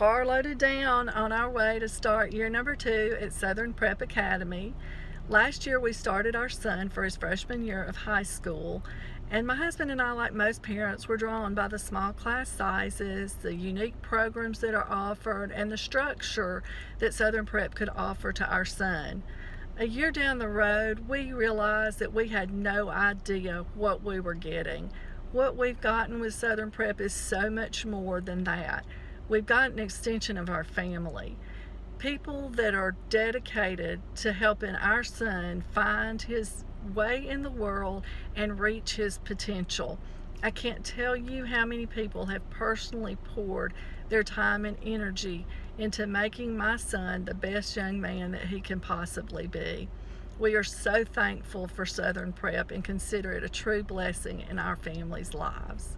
car loaded down on our way to start year number two at Southern Prep Academy. Last year we started our son for his freshman year of high school and my husband and I, like most parents, were drawn by the small class sizes, the unique programs that are offered, and the structure that Southern Prep could offer to our son. A year down the road, we realized that we had no idea what we were getting. What we've gotten with Southern Prep is so much more than that. We've got an extension of our family. People that are dedicated to helping our son find his way in the world and reach his potential. I can't tell you how many people have personally poured their time and energy into making my son the best young man that he can possibly be. We are so thankful for Southern Prep and consider it a true blessing in our family's lives.